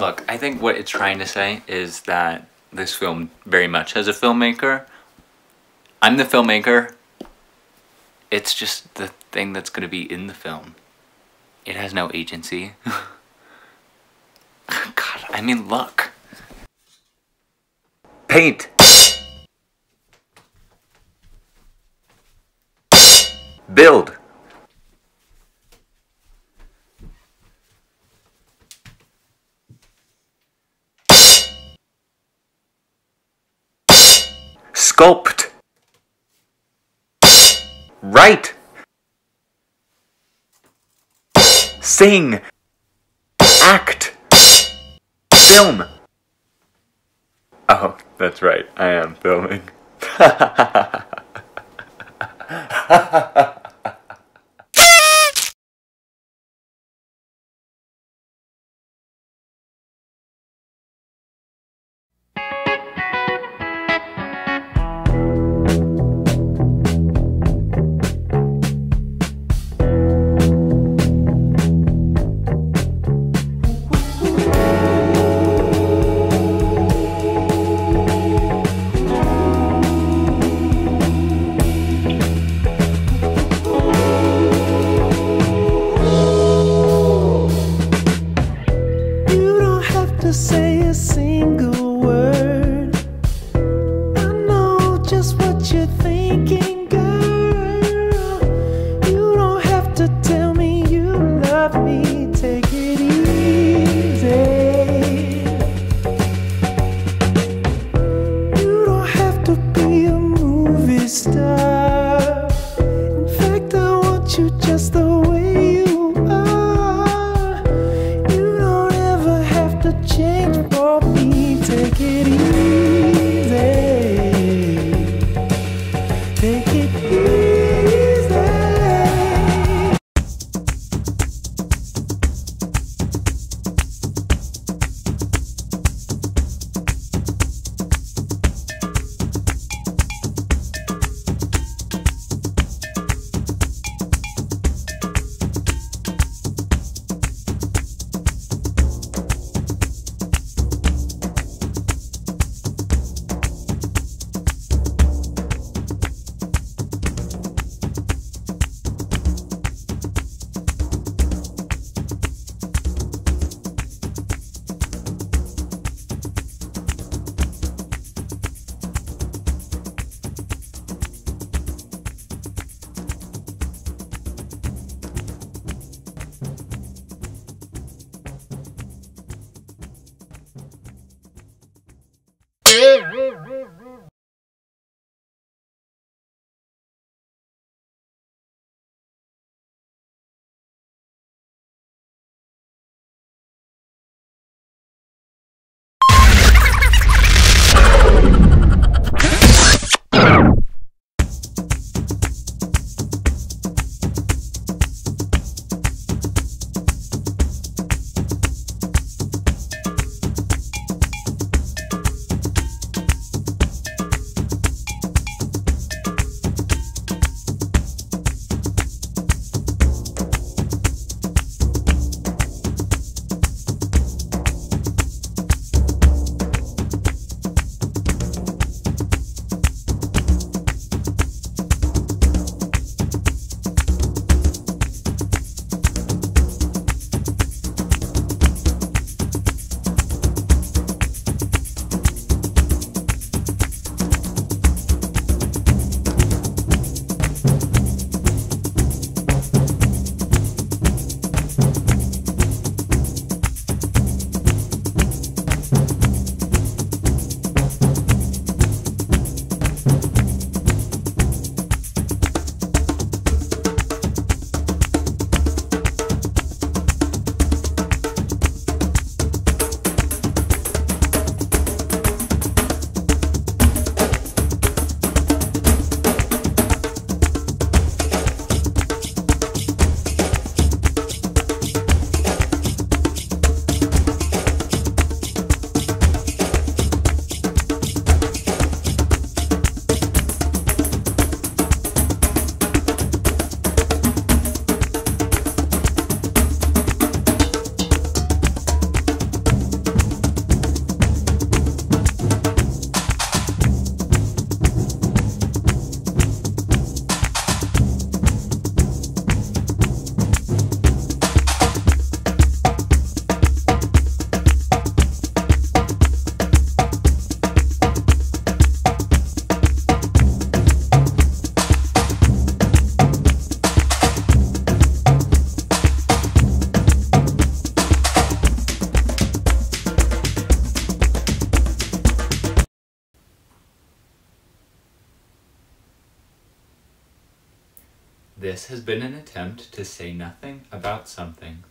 I think what it's trying to say is that this film very much as a filmmaker, I'm the filmmaker. It's just the thing that's going to be in the film. It has no agency. God, I mean, look. Paint. Build. Sculpt. Write. Sing. Act. Film. Oh, that's right. I am filming. to say a single word. I know just what you're thinking, girl. You don't have to tell me you love me. This has been an attempt to say nothing about something